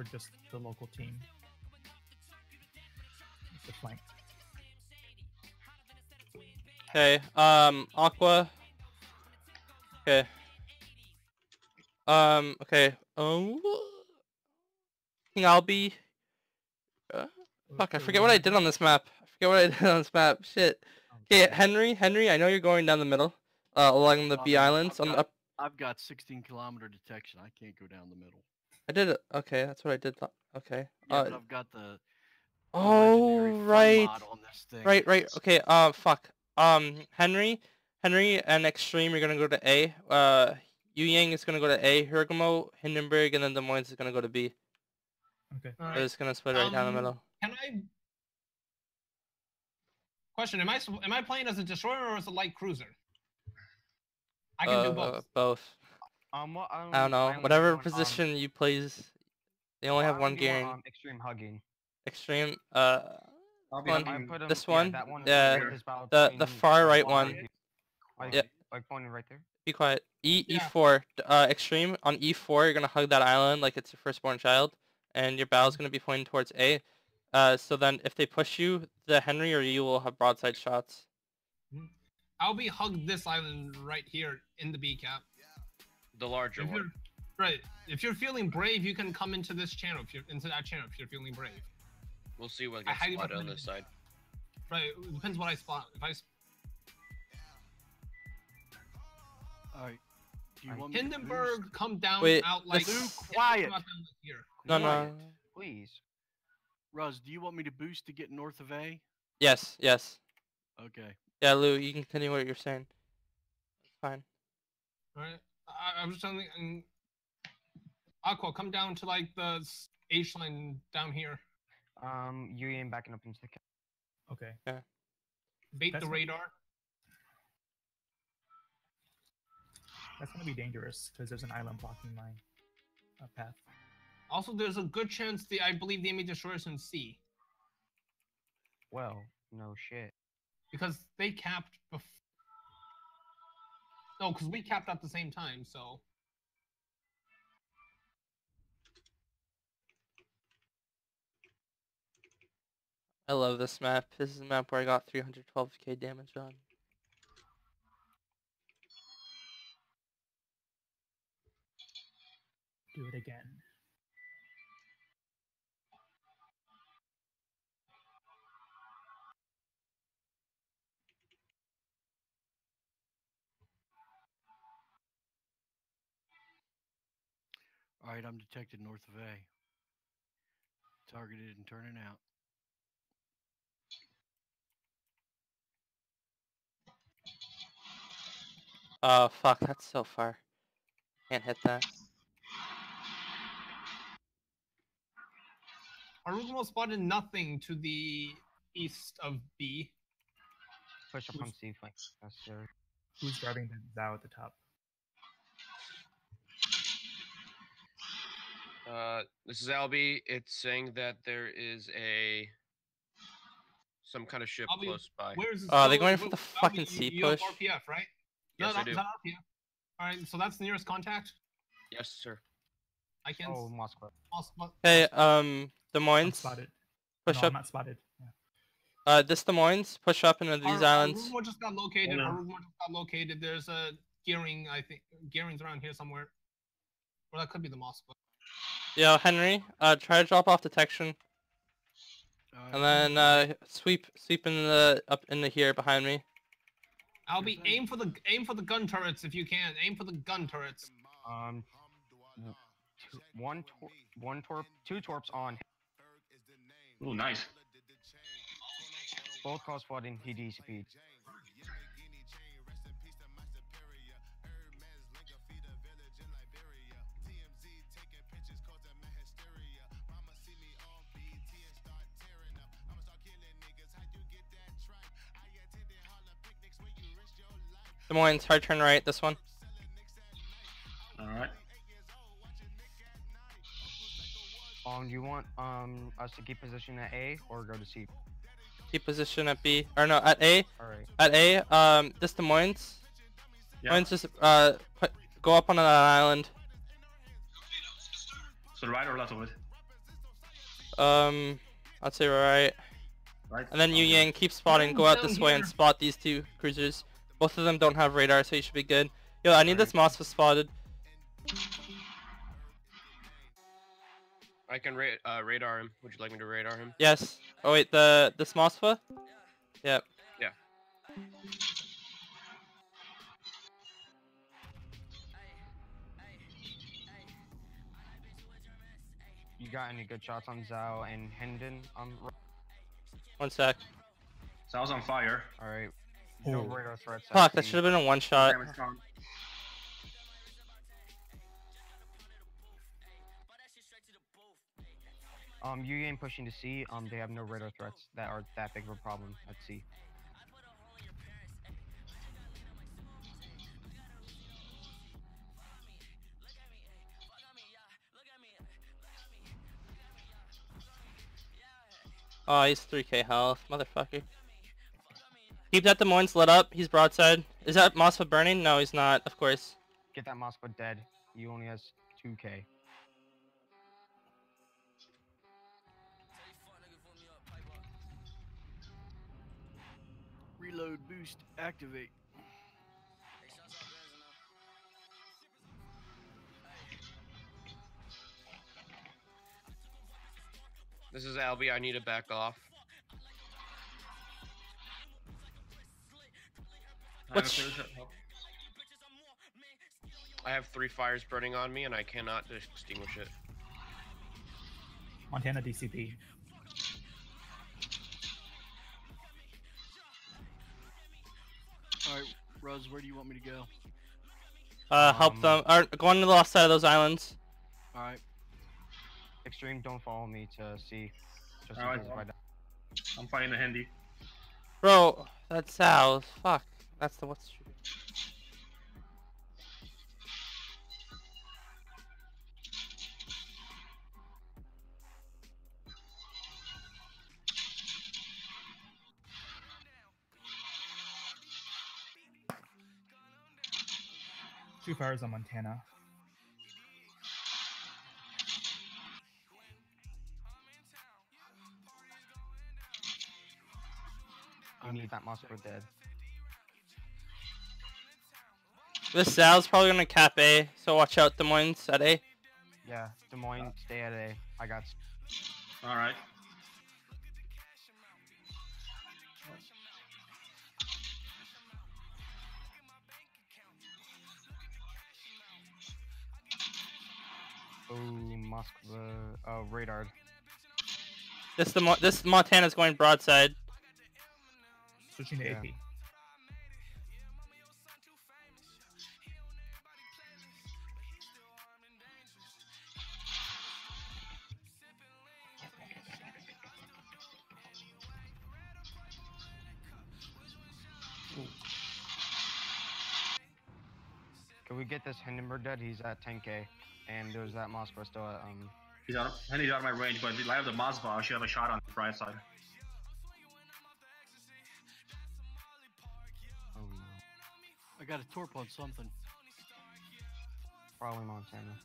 for just the local team. It's a flank. Okay, um, Aqua. Okay. Um, okay. Um, King Albi. Uh, fuck, I forget what I did on this map. I forget what I did on this map. Shit. Okay, Henry, Henry, I know you're going down the middle, uh, along the B Islands. I've On the up, I've got 16 kilometer detection. I can't go down the middle. I did it. Okay, that's what I did. Okay. Yeah, but Uh, I've got the, the oh, right. on this thing. Right, right. Okay. Uh, fuck. Um, Henry, Henry, and Extreme you're gonna go to A. Uh, Yu Yang is gonna go to A. Harugumo, Hindenburg, and then Des Moines is gonna go to B. Okay. They're just gonna split right down the Um, middle. Can I? Question: Am I s- am I playing as a destroyer or as a light cruiser? I can do Uh, both. both. Um, what, um, I don't know. island Whatever you want, um, position you plays, they only what have one island do you want, gearing. Um, extreme hugging. Extreme. Uh, I'll be One. I hugging. put 'em- This yeah, one? that one. Yeah, with the- the far right one. Like, Yeah. like pointing right there. be quiet. E Yeah. E4. Uh, extreme on E4. You're gonna hug that island like it's your firstborn child, and your bow's gonna be pointing towards A. Uh, so then if they push you, the Henry or you will have broadside shots. I'll be hugged this island right here in the B cap. The larger If one. right, if you're feeling brave, you can come into this channel. If you're into that channel, if you're feeling brave. We'll see what I gets highly spotted on this side. Right, it depends what I spot. If I s- All right. Do you Alright. want me to? Hindenburg come down Wait, out like this- Hindenburg come quiet. down like here. No, Quiet, no. Please. Ruz, do you want me to boost to get north of A? Yes, yes. Okay. Yeah, Lou, you can continue what you're saying. It's fine. Alright, I, I'm just telling. Um, Aqua, come down to like the s- H line down here. Um, you ain't backing up into the cap. Okay. Bait That's the radar. That's gonna be dangerous because there's an island blocking my uh, path. Also, there's a good chance the I believe the enemy destroyers in C Well, no shit. because they capped. Bef- no, because we capped at the same time. So I love this map. This is a map where I got 312k damage on. Do it again. All right, I'm detected north of A. Targeted and turning out. Oh fuck, that's so far. Can't hit that. Harugumo spotted nothing to the east of B. Push up Who's- on C flank. Yes, sir. Who's driving the Zao at the top? Uh, this is Albie. It's saying that there is a some kind of ship Albie, close by. Where's Oh, are they so going for the Albie, fucking you- C you have? RPF, right? Yes, no, I do. Is that RPF? All right, so that's the nearest contact. Yes, sir. I can. Oh, Moscow. Moscow. Hey, um, Des I'm Moines, spotted. push no, I'm not spotted. Yeah. Uh, this Des Moines, push up into these Ar- islands. Harugumo just got located. Hold on. Harugumo just got located. There's a gearing. I think gearing's around here somewhere. Well, that could be the Moscow. Yo, Henry, uh, try to drop off detection, All right, and then uh, sweep, sweep in the up into here behind me. I'll be aim for the aim for the gun turrets if you can. Aim for the gun turrets. Um, two, one, tor- one torp, two torps on. Oh, nice. Both cause flooding. He DCP'd. Moines, hard turn right. This one. All right. Um, do you want um us to keep position at A or go to C? Keep position at B, or no, at A. All right. At A, um, this Des Moines. Yeah. Moines just uh, put, go up on an island. So the right or left of it? Um, I'd say we're right. Right. And then Yu Okay. Yang keep spotting. Go out this way and spot these two cruisers. Both of them don't have radar, so you should be good. Yo, I need this Moskva spotted. I can ra- uh, radar him. Would you like me to radar him? Yes. Oh wait, the this Moskva? Yep. Yeah. You got any good shots on Zao and Hendon? Um, One sec. Zao's on fire. all right. No radar threats. Fuck, that should have been a one shot. Um, Yu Yang pushing to C. Um, they have no radar threats that are that big of a problem at C. Oh, he's 3k health, motherfucker. Keep that Des Moines lit up. He's broadside. Is that Moskva burning? No, he's not. Of course. Get that Moscow dead. He only has 2k. Reload boost activate. This is Albie. I need to back off. What's- clear shot. Help. I have three fires burning on me, and I cannot extinguish it. Montana DCP. All right, Ruz, where do you want me to go? Uh, help Um, them. Or go on to the left side of those islands. All right. Extreme, don't follow me to C. Just in Alright, case if I well. die. I'm fighting the handy. Bro, that's south. Fuck. That's the what's true. Two fires on Montana. You need that monster dead. This Sal's probably gonna cap A, so watch out Des Moines at A. Yeah, Des Moines, stay at A. I got. s- All right. Oh, Moscow. Uh, radar. This the Mo this Montana's going broadside. Switching to Yeah. AP. We get this Hindenburg dead? He's at 10k. And there's that Moscow still at, um, He's out. Of, Hindi's out of my range, but if I have the Moskva, I should have a shot on the right side. oh no. I got a torp on something. Probably Montana.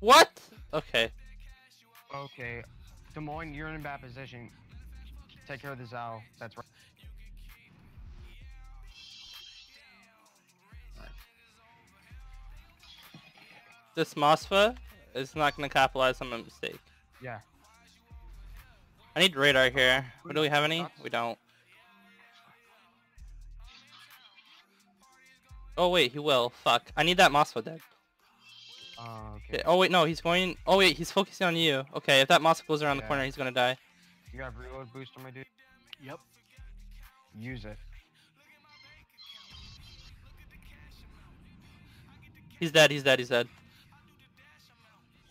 What? Okay. Okay. Des Moines, you're in a bad position. Take care of the Zao. That's right. This Moskva is not gonna capitalize on my mistake. Yeah. I need radar here. Do we have any? We don't. Oh wait, he will. Fuck. I need that Moskva dead. Uh, okay. Okay. Oh wait, no, he's going. Oh wait, he's focusing on you. Okay, if that Moskva goes around the corner, he's gonna die. You have reload boost on my dude? Yep. Use it. He's dead. He's dead. He's dead.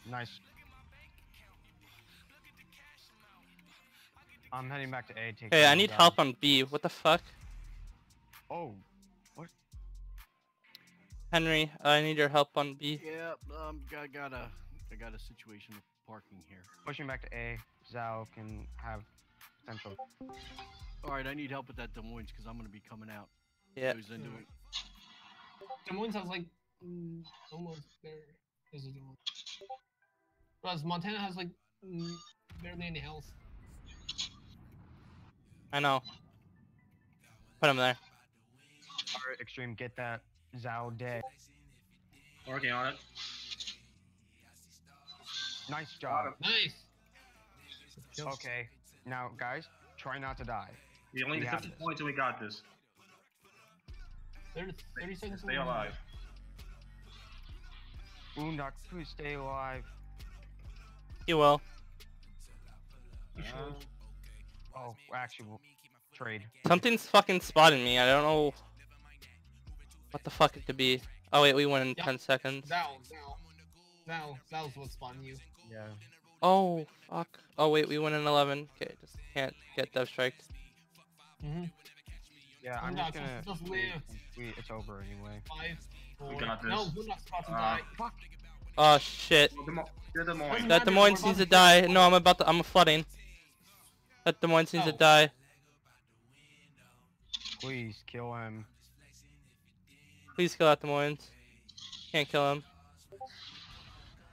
Nice. I'm heading back to A. Take Okay, I need help on B. What the fuck? Oh, Henry, I need your help on B. Yeah. Um. I got a. I got a situation with parking here. pushing back to A. Zao can have potential. All right. I need help with that Des Moines because I'm gonna be coming out. Yeah. Goes into it. Des Moines has like mm, almost there. Is a Des Moines. Whereas Montana has like mm, barely any health. I know. Put him there. Alright, Extreme, get that Zao dead. Working on it. Nice job. Nice. Okay, now guys, try not to die. We only need have 50 points and we got this. 30, 30 seconds. Stay alive. Boondock, please stay alive. You will. Uh, Oh, actually, we'll trade. Something's fucking spotting me. I don't know what the fuck it could be. Oh wait, we win in Yep. 10 seconds. Now, now, now, that was what's spawning you. Yeah. Oh, fuck. Oh wait, we win in 11. Okay, just can't get dev striked. Mm-hmm. Yeah, I'm Boondock, just gonna. just we- live. we- it's over anyway. Five, four. got No, this. Boondock's about to Uh, die. Fuck. Oh shit. Des Mo- yeah, Des Moines. That matter, Des Moines we're to die. No, I'm about to. I'm flooding. That Des Moines needs to Oh. die. Please kill him. Please kill that the Moines. Can't kill him.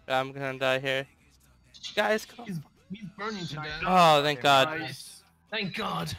I'm gonna die here. Guys, come. He's, he's burning to oh, death. Oh, thank God. Nice. Thank God.